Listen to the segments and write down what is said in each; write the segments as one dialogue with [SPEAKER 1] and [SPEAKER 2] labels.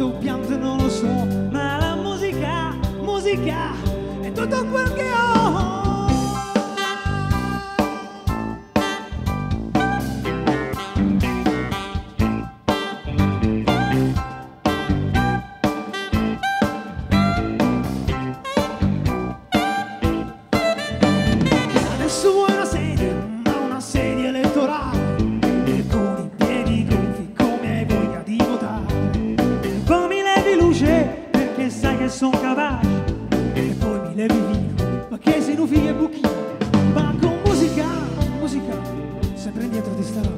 [SPEAKER 1] pianto, pianto non lo so, ma la musica, musica è tutto quel che ho. Son capace E poi mi levi vino, ma che sei nufi e buchino Ma con musica, musica, sempre indietro ti starò.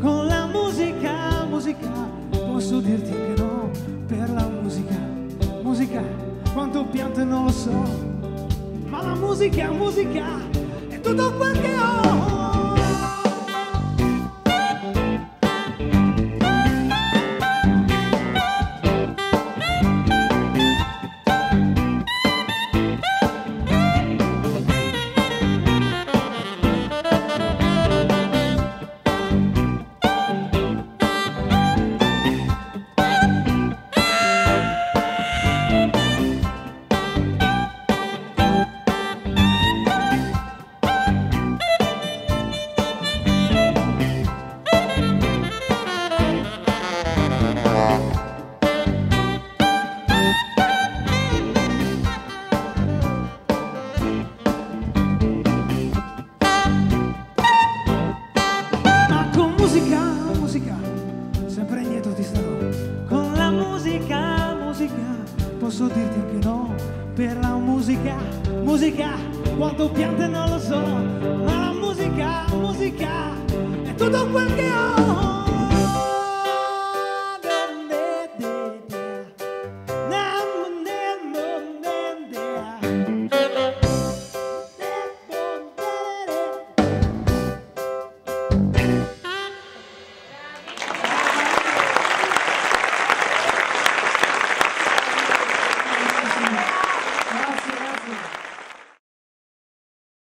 [SPEAKER 1] Con la musica, musica, posso dirti che no Per la musica, musica, quanto pianto non lo so ma la musica, musica è tutto quel che ho. musica, musica, posso dirti anche no, per la musica, musica, quanto piante non lo so, ma la musica, musica, è tutto quel che ho. thank you